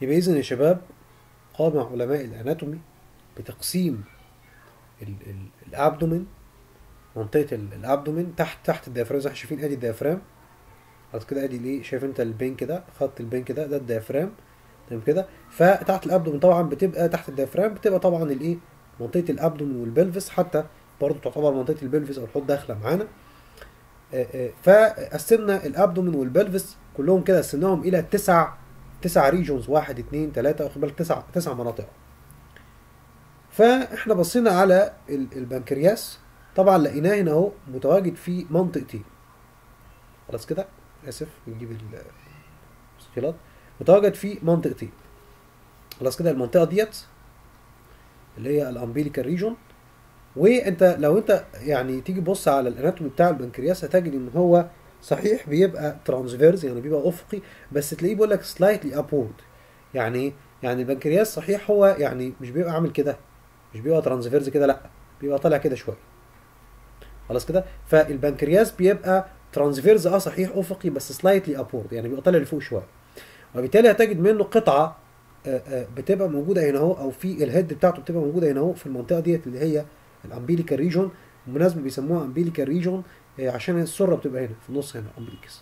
يبقى اذا يا شباب قام علماء ال anatomy بتقسيم ال- ال- ال abdomen منطقة ال- ال abdomen تحت تحت ال diaphragm زي ما إحنا شايفين أدي ال diaphragm. خلاص كده أدي الايه شايف أنت البين كده خط البين كده ده ال diaphragm. تمام كده؟ فتحت ال abdomen طبعا بتبقى تحت ال diaphragm بتبقى طبعا الإيه؟ منطقة ال abdomen وال pelvis حتى برضه تعتبر منطقة ال pelvis أو الحوض داخلة معانا. فقسمنا ال abdomen وال pelvis كلهم كده قسمناهم إلى تسع تسع regions واحد اتنين تلاتة واخد بالك؟ تسع تسع مناطق. فإحنا بصينا على ال- البنكرياس. طبعا لقيناه هنا أهو متواجد في منطقتين. خلاص كده؟ آسف نجيب ال- التفصيلات متواجد في منطقتين. خلاص كده المنطقة ديت اللي هي ال umbilical region وأنت لو أنت يعني تيجي تبص على ال anatomy بتاع البنكرياس هتجد إن هو صحيح بيبقى transverse يعني بيبقى أفقي بس تلاقيه بيقول لك slightly upward يعني إيه؟ يعني البنكرياس صحيح هو يعني مش بيبقى عامل كده. مش بيبقى transverse كده لأ بيبقى طالع كده شوية. خلاص كده؟ فالبنكرياس بيبقى transverse آه صحيح أفقي بس slightly upward يعني بيبقى طالع لفوق شوية. وبالتالي هتجد منه قطعة آه، آه، بتبقى موجودة هنا أهو أو في ال head بتاعته بتبقى موجودة هنا أهو في المنطقة ديت اللي هي ال umbilical region بالمناسبه بيسموها umbilical region عشان السرة بتبقى هنا في النص هنا umbilicus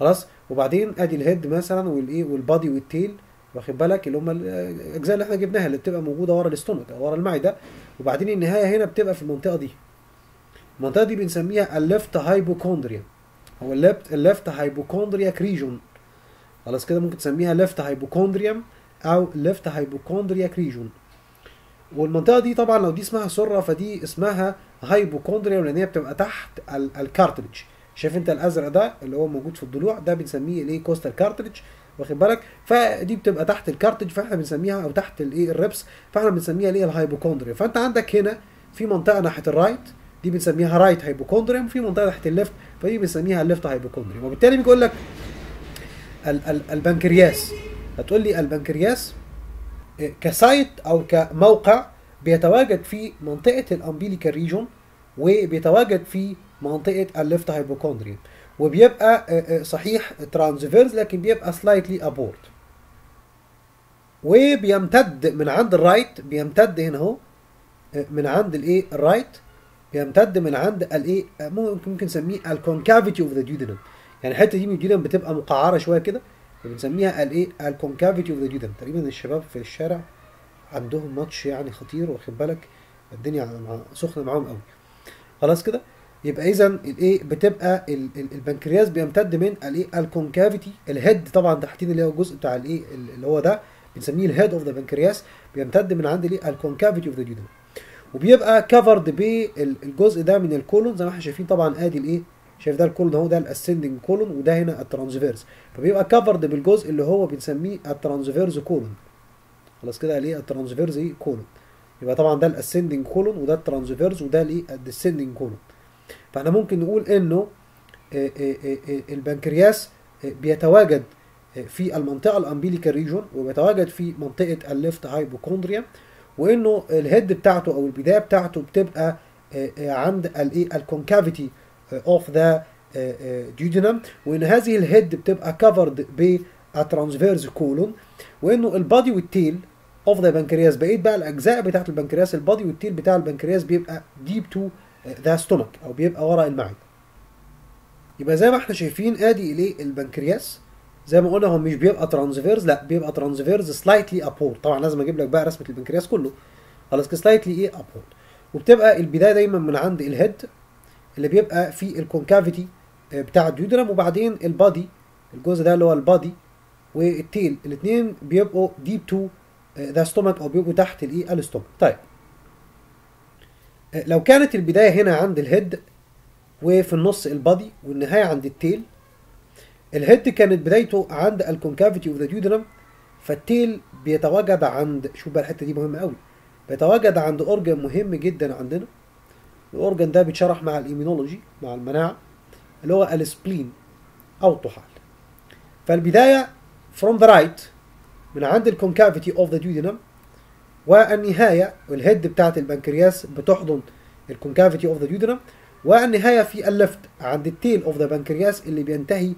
خلاص؟ وبعدين أدي ال head مثلا والايه وال body وال tail واخد بالك؟ اللي هم الأجزاء اللي إحنا جبناها اللي بتبقى موجودة ورا ال stomach أو ورا المعدة. وبعدين النهاية هنا بتبقى في المنطقة دي. المنطقة دي بنسميها ال left hypochondria أو ال left ال left hypochondriac region. خلاص كده ممكن تسميها left hypochondrium أو left hypochondriac region. والمنطقة دي طبعا لو دي اسمها سرة فدي اسمها hypochondria لأن هي بتبقى تحت ال- ال cartilage شايف أنت الأزرق ده اللي هو موجود في الضلوع؟ ده بنسميه الايه costal cartilage واخد بالك؟ فدي بتبقى تحت ال cartilage فإحنا بنسميها أو تحت الايه ال ribs فإحنا بنسميها الايه ال hypochondria فأنت عندك هنا في منطقة ناحية ال right دي بنسميها right hypochondrium وفي منطقة ناحيه ال left فدي بنسميها ال left hypochondrium وبالتالي بيقول لك ال- ال- البنكرياس. هتقول لي البنكرياس؟ ك site أو كموقع بيتواجد في منطقة ال umbilical region وبيتواجد في منطقة ال left hypochondrium وبيبقى آه، آه، صحيح transverse لكن بيبقى slightly upward وبيمتد من عند ال right بيمتد هنا أهو آه، من عند الايه ال right بيمتد من عند الايه ممكن نسميه ال concavity of the duodenum يعني الحتة دي من ال duodenum بتبقى مقعرة شوية كده. فبنسميها الايه ال concavity of the duodenum تقريبا الشباب في الشارع عندهم ماتش يعني خطير واخد بالك؟ الدنيا سخنة معاهم قوي. خلاص كده؟ يبقى اذا الايه بتبقى ال- ال- البنكرياس بيمتد من الايه ال concavity ال head طبعا تحتين اللي هو الجزء بتاع الايه اللي هو ده بنسميه ال head of the pancreas بيمتد من عند الايه ال concavity of the duodenum وبيبقى covered بالجزء ده من ال colon زي ما إحنا شايفين طبعا آدي الايه شايف ده ال colon اهو ده ال ascending colon وده هنا ال transverse فبيبقى covered بالجزء اللي هو بنسميه ال transverse colon خلاص كده الايه ال transverse إيه colon يبقى طبعا ده ال ascending colon وده ال transverse وده الايه ال descending colon فإحنا ممكن نقول إنه آه، آه، آه، البنكرياس بيتواجد في المنطقة ال umbilical region وبيتواجد في منطقة ال left hypochondria وإنه ال head بتاعته أو البداية بتاعته بتبقى عند الايه ال concavity of the duodenum وإن هذه ال head بتبقى covered بال transverse colon وإنه ال body وال tail of the pancreas بقيت بقى الأجزاء بتاعت البنكرياس ال body وال tail بتاع البنكرياس بيبقى deep to the stomach أو بيبقى ورا المعدة. يبقى زي ما إحنا شايفين آدي الايه البنكرياس زي ما قلنا هو مش بيبقى transverse لأ بيبقى transverse slightly upward طبعا لازم أجيب لك بقى رسمة البنكرياس كله. خلاص slightly إيه؟ upward وبتبقى البداية دايما من عند ال head اللي بيبقى في ال concavity بتاع ال duodenum وبعدين ال body الجزء ده اللي هو ال body وال tail. الاثنين بيبقوا deep to the stomach أو بيبقوا تحت الايه ال stomach طيب. آه، لو كانت البداية هنا عند ال head وفي النص ال body والنهاية عند ال tail ال head كانت بدايته عند ال concavity of the duodenum فال tail بيتواجد عند شوف بقى الحتة دي مهمة قوي بيتواجد عند organ مهم جدا عندنا. ال organ ده بيتشرح مع ال immunology مع المناعة اللي هو ال spleen أو الطحال. فالبداية from the right من عند ال concavity of the duodenum والنهاية ال head بتاعت البنكرياس بتحضن ال concavity of the duodenum والنهاية في ال left عند ال tail of the pancreas اللي بينتهي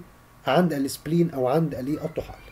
عند السبلين أو عند الطحال.